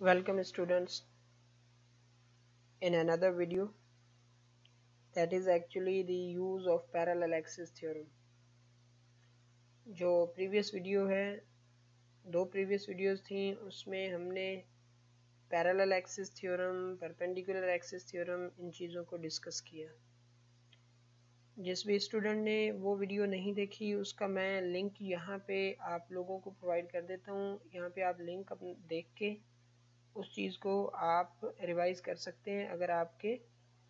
welcome students in another video that is actually the use of parallel axis theorem जो previous video है दो previous videos थी उसमें हमने parallel axis theorem perpendicular axis theorem इन चीज़ों को discuss किया जिस भी स्टूडेंट ने वो वीडियो नहीं देखी उसका मैं लिंक यहाँ पे आप लोगों को प्रोवाइड कर देता हूँ यहाँ पे आप लिंक देख के उस चीज़ को आप रिवाइज कर सकते हैं, अगर आपके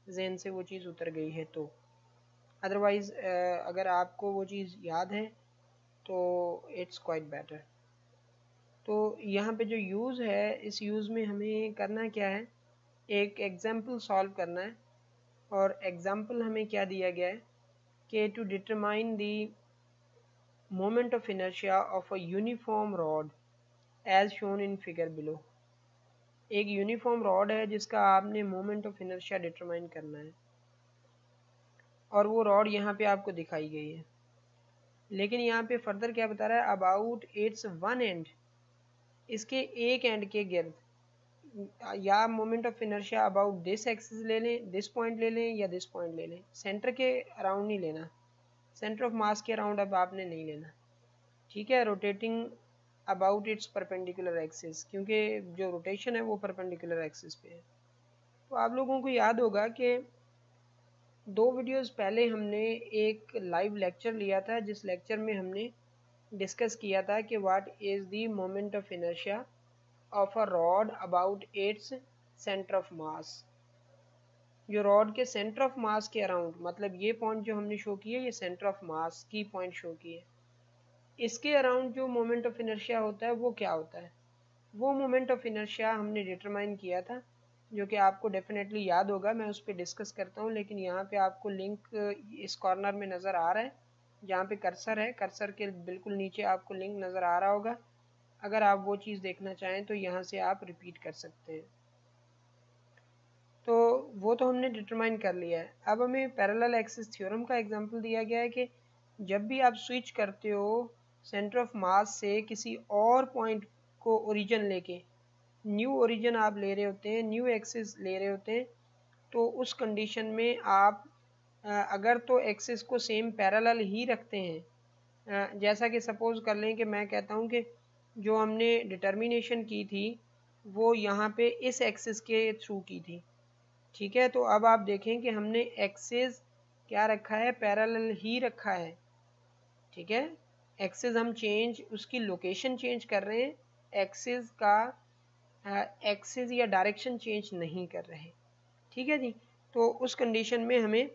जहन से वो चीज़ उतर गई है तो। अदरवाइज़ अगर आपको वो चीज़ याद है तो इट्स क्वाइट बेटर तो यहाँ पे जो यूज़ है, इस यूज़ में हमें करना क्या है? एक एग्ज़ाम्पल सॉल्व करना है, और एग्ज़ाम्पल हमें क्या दिया गया है? कि to determine the moment of inertia of a uniform rod as shown in figure below एक यूनिफॉर्म रॉड है जिसका आपने मोमेंट ऑफ़ इनर्शिया डिटरमाइन करना है। और वो रॉड यहाँ पे आपको दिखाई गई है। लेकिन यहाँ पे फर्दर क्या बता रहा है? अबाउट इट्स वन एंड इसके एक एंड के गिर्द या moment of inertia about this axis ले लें दिस पॉइंट ले लें या दिस पॉइंट ले लें। सेंटर के अराउंड नहीं लेना। सेंटर ऑफ़ मास के अराउंड अब आपने नहीं लेना। ठीक है? Rotating about its perpendicular axis क्योंकि जो रोटेशन है वो परपेंडिकुलर एक्सिस पे है। तो आप लोगों को याद होगा कि दो वीडियोस पहले हमने एक लाइव लेक्चर लिया था, जिस लेक्चर में हमने डिस्कस किया था कि what is the moment of inertia of a rod about its centre of mass जो रॉड के सेंटर ऑफ़ मास के अराउंड मतलब ये पॉइंट जो हमने शो किया ये सेंटर ऑफ़ मास की पॉइंट शो की है। इसके अराउंड जो मोमेंट ऑफ़ इनर्शिया होता है, वो क्या होता है? वो मोमेंट ऑफ़ इनर्शिया हमने डिटरमाइन किया था, जो कि आपको डेफिनेटली याद होगा, मैं उस पर डिस्कस करता हूँ, लेकिन यहाँ पे आपको लिंक इस कॉर्नर में नज़र आ रहा है, जहाँ पे कर्सर है कर्सर के बिल्कुल नीचे आपको लिंक नज़र आ रहा होगा। अगर आप वो चीज़ देखना चाहें तो यहाँ से आप रिपीट कर सकते हैं। तो वो तो हमने डिटरमाइन कर लिया है। अब हमें पैरेलल एक्सिस थ्योरम का एग्जांपल दिया गया है कि जब भी आप स्विच करते हो सेंटर ऑफ़ मास से किसी और पॉइंट को ओरिजिन लेके। न्यू ओरिजिन आप ले रहे होते हैं न्यू एक्सिस ले रहे होते हैं तो उस कंडीशन में आप अगर तो एक्सिस को सेम पैरेलल ही रखते हैं जैसा कि सपोज़ कर लें कि मैं कहता हूँ कि जो हमने डिटर्मिनेशन की थी, वो यहाँ पे इस एक्सिस के थ्रू की थी। ठीक है? तो अब आप देखें कि हमने एक्सिस क्या रखा है? पैरेलल ही रखा है। ठीक है? एक्सिस हम चेंज उसकी लोकेशन चेंज कर रहे हैं एक्सेस का एक्सिस या डायरेक्शन चेंज नहीं कर रहे ठीक है जी? तो उस कंडीशन में हमें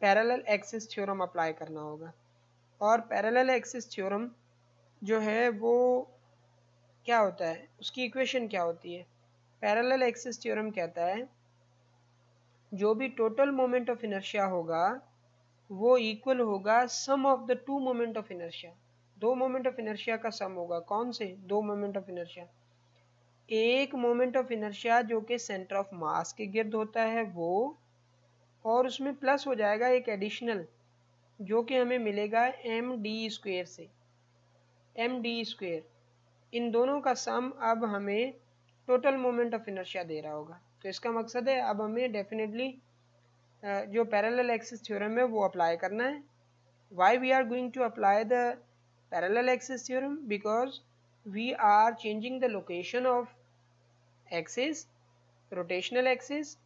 पैरेलल एक्सेस थ्योरम अप्लाई करना होगा। और पैरेलल एक्सेस थ्योरम जो है वो क्या होता है? उसकी इक्वेशन क्या होती है? पैरेलल एक्सेस थ्योरम कहता है, जो भी टोटल मोमेंट ऑफ़ इनर्शिया होगा वो इक्वल होगा sum of the two moment of inertia दो मोमेंट ऑफ़ इनर्शिया का सम होगा। कौन से? दो मोमेंट ऑफ़ इनर्शिया एक मोमेंट ऑफ़ इनर्शिया जो कि सेंटर ऑफ़ मास के गिर्द होता है वो, और उसमें प्लस हो जाएगा एक एडिशनल जो कि हमें मिलेगा एम डी स्क्वेयर से। एम डी स्क्वेयर इन दोनों का सम अब हमें टोटल मोमेंट ऑफ़ इनर्शिया दे रहा होगा। तो इसका मकसद है, अब हमें डेफिनेटली जो पैरेलल एक्सिस थ्योरम है, वो अप्लाई करना है। Why we are going to apply the parallel axis theorem because we are changing the location of axis rotational axis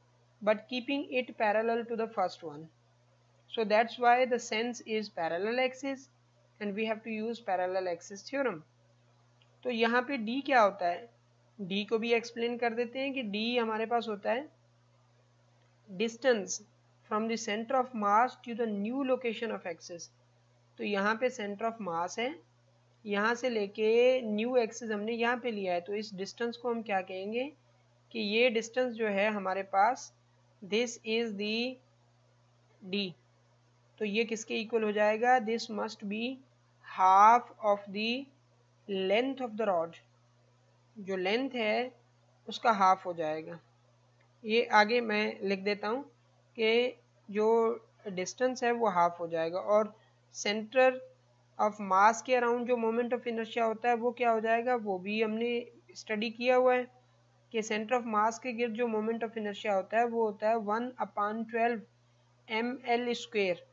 but keeping it parallel to the first one so that's why the sense is parallel axis and we have to use parallel axis theorem तो यहाँ पे D क्या होता है? D को भी explain कर देते हैं कि डी हमारे पास होता है distance from the centre of mass to the new location of axis तो यहाँ पे सेंटर ऑफ़ मास है। यहाँ से लेके न्यू एक्सेस हमने यहाँ पे लिया है। तो इस डिस्टेंस को हम क्या कहेंगे? कि ये डिस्टेंस जो है हमारे पास दिस इज़ दी डी तो ये किसके इक्वल हो जाएगा? This must be half of the length of the rod जो लेंथ है, उसका हाफ़ हो जाएगा। ये आगे मैं लिख देता हूँ। कि जो डिस्टेंस है वो हाफ़ हो जाएगा और सेंटर ऑफ़ मास के अराउंड जो मोमेंट ऑफ़ इनर्शिया होता है वो क्या हो जाएगा? वो भी हमने स्टडी किया हुआ है कि सेंटर ऑफ़ मास के गिर्द जो मोमेंट ऑफ़ इनर्शिया होता है वो होता है one upon twelve M L square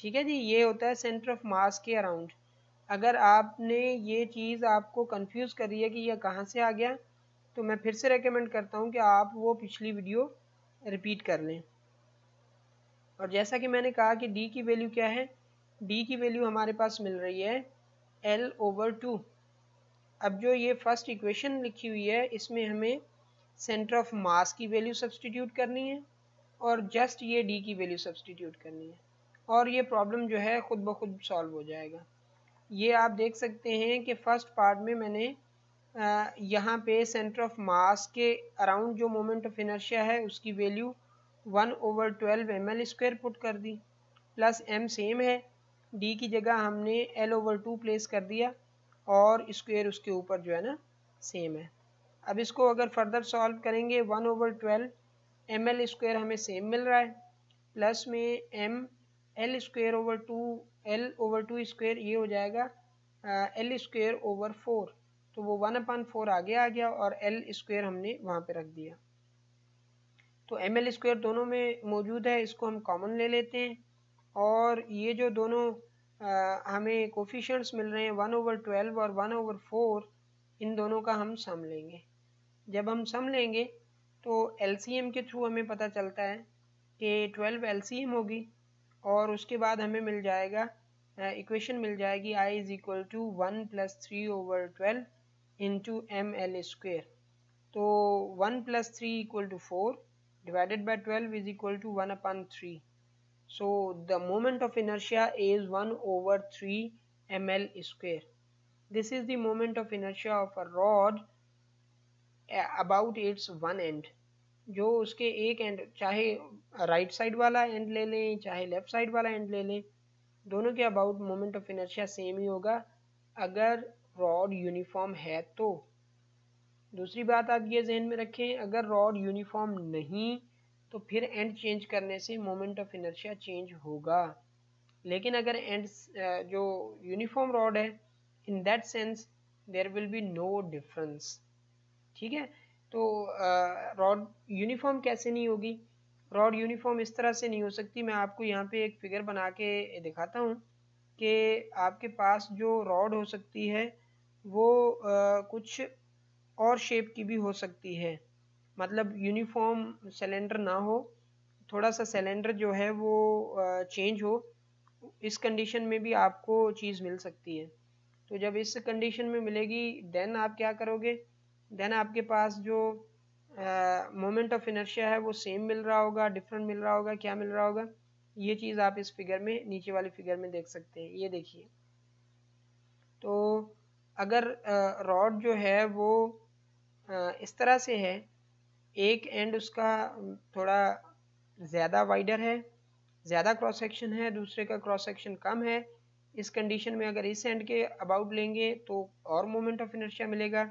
ठीक है जी? ये होता है सेंटर ऑफ़ मास के अराउंड अगर आपने ये चीज़ आपको कंफ्यूज कर है कि यह कहाँ से आ गया तो मैं फिर से रेकमेंड करता हूँ कि आप वो पिछली वीडियो रिपीट कर लें। और जैसा कि मैंने कहा कि डी की वैल्यू क्या है? डी की वैल्यू हमारे पास मिल रही है एल ओवर टू अब जो ये फ़र्स्ट इक्वेशन लिखी हुई है, इसमें हमें सेंटर ऑफ़ मास की वैल्यू सब्सटीट्यूट करनी है और जस्ट ये डी की वैल्यू सब्सटीट्यूट करनी है। और ये प्रॉब्लम जो है, ख़ुद ब खुद सॉल्व हो जाएगा। ये आप देख सकते हैं कि फ़र्स्ट पार्ट में मैंने यहाँ पे सेंटर ऑफ़ मास के अराउंड जो मोमेंट ऑफ़ इनर्शिया है, उसकी value one over twelve M L square put कर दी। प्लस एम सेम है। डी की जगह हमने एल ओवर टू प्लेस कर दिया और स्क्वेयर उसके ऊपर जो है ना सेम है। अब इसको अगर फर्दर सॉल्व करेंगे, one over twelve M L square हमें सेम मिल रहा है। प्लस में M L square over two L over two square ये हो जाएगा एल स्क्वेयर ओवर फोर तो वो वन अपान फोर आगे आ गया और एल स्क्वेयर हमने वहाँ पे रख दिया। तो एम एल स्क्वेयर दोनों में मौजूद है इसको हम कॉमन ले लेते हैं। और ये जो दोनों आ, हमें कोफिशंट्स मिल रहे हैं वन ओवर ट्वेल्व और वन ओवर फोर इन दोनों का हम सम लेंगे। जब हम सम लेंगे तो एलसीएम के थ्रू हमें पता चलता है कि ट्वेल्व एलसीएम होगी और उसके बाद हमें मिल जाएगा इक्वेशन मिल जाएगी I is equal to one plus three over twelve into M L square तो one plus three equal to four divided by 12 is equal to 1 upon 3 so the moment of inertia is 1 over 3 ml square this is the moment of inertia of a rod about its one end जो उसके एक and चाहे right side वाला and ले लें चाहे left side वाला and ले लें दोनों के about moment of inertia same ही होगा अगर रॉड यूनिफॉर्म है तो दूसरी बात आप ये जहन में रखें अगर रॉड यूनिफॉर्म नहीं तो फिर एंड चेंज करने से मोमेंट ऑफ़ इनर्शिया चेंज होगा। लेकिन अगर एंड जो यूनिफॉर्म रॉड है in that sense there will be no difference ठीक है? तो रॉड यूनिफॉर्म कैसे नहीं होगी? रॉड यूनिफॉर्म इस तरह से नहीं हो सकती। मैं आपको यहाँ पे एक फिगर बना के दिखाता हूँ कि आपके पास जो रॉड हो सकती है वो आ, कुछ और शेप की भी हो सकती है। मतलब यूनिफॉर्म सिलेंडर ना हो, थोड़ा सा सिलेंडर जो है वो चेंज हो, इस कंडीशन में भी आपको चीज़ मिल सकती है। तो जब इस कंडीशन में मिलेगी देन आप क्या करोगे? देन आपके पास जो मोमेंट ऑफ़ इनर्शिया है वो सेम मिल रहा होगा डिफरेंट मिल रहा होगा, क्या मिल रहा होगा? ये चीज़ आप इस फिगर में, नीचे वाली फिगर में देख सकते हैं। ये देखिए। तो अगर रॉड जो है वो इस तरह से है। एक एंड उसका थोड़ा ज़्यादा वाइडर है, ज़्यादा क्रॉस सेक्शन है, दूसरे का क्रॉस सेक्शन कम है। इस कंडीशन में अगर इस एंड के अबाउट लेंगे तो और मोमेंट ऑफ़ इनर्शिया मिलेगा।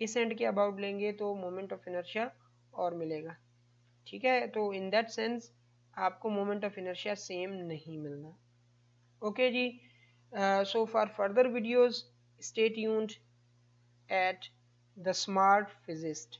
इस एंड के अबाउट लेंगे तो मोमेंट ऑफ़ इनर्शिया और मिलेगा। ठीक है? तो इन दैट सेंस आपको मोमेंट ऑफ़ इनर्शिया सेम नहीं मिलना। Okay ji? So for further videos stay tuned at the smart physicist